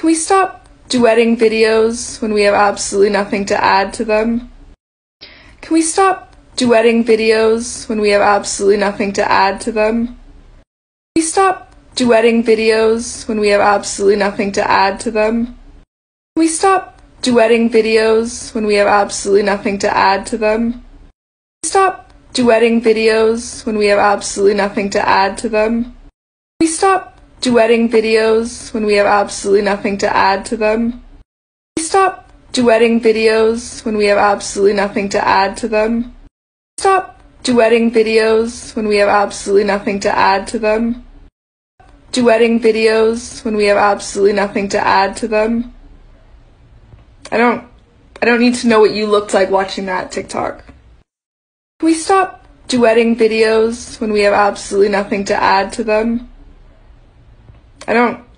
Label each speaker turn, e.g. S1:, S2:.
S1: Can we stop duetting videos when we have absolutely nothing to add to them? Can we stop duetting videos when we have absolutely nothing to add to them? Can we stop duetting videos when we have absolutely nothing to add to them? Can we stop duetting videos when we have absolutely nothing to add to them? Can we stop duetting videos when we have absolutely nothing to add to them? Duetting videos when we have absolutely nothing to add to them? We stop duetting videos when we have absolutely nothing to add to them? Stop duetting videos when we have absolutely nothing to add to them? Duetting videos when we have absolutely nothing to add to them? I don't I don't need to know what you looked like watching that TikTok. Can we stop duetting videos when we have absolutely nothing to add to them? I don't